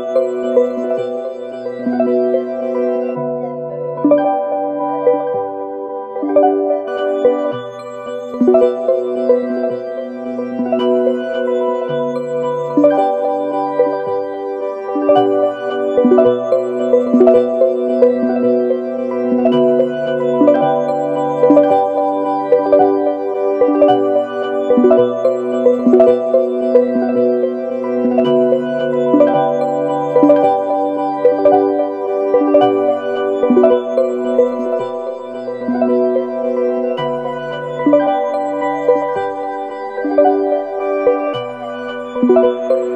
Música Música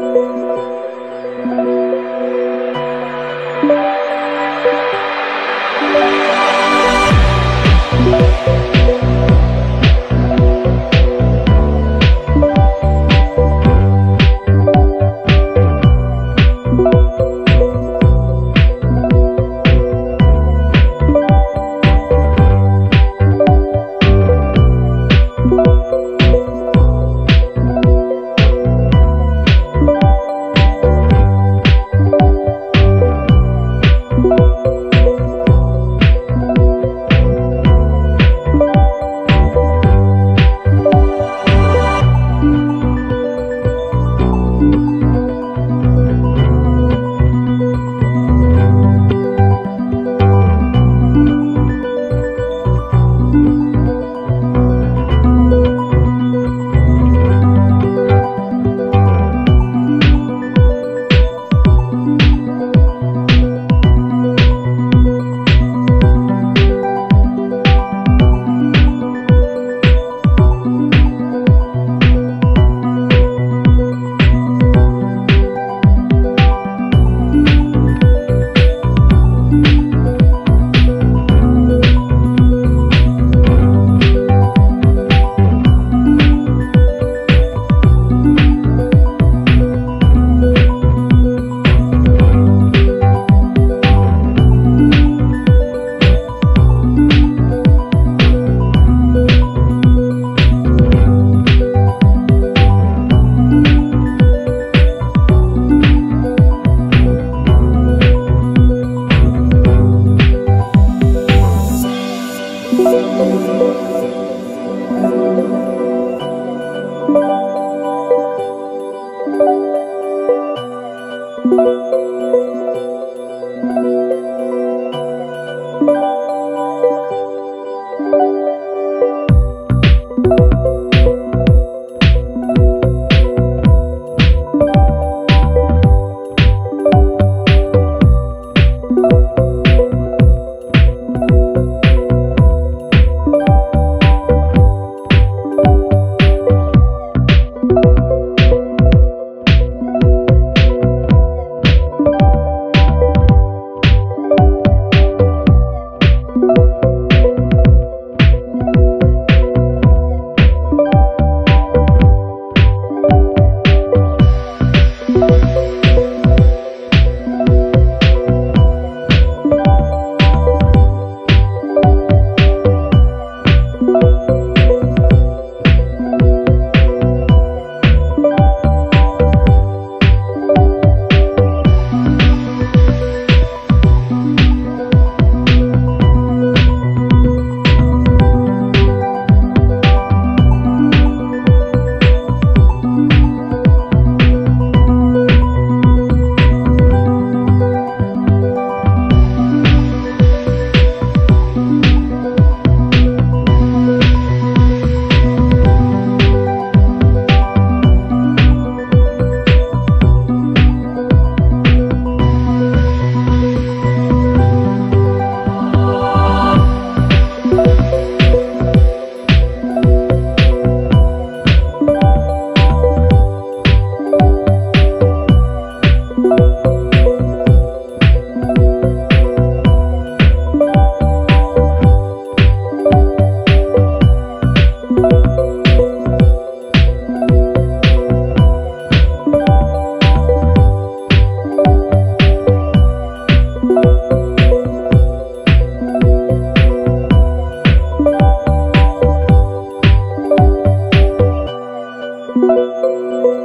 Música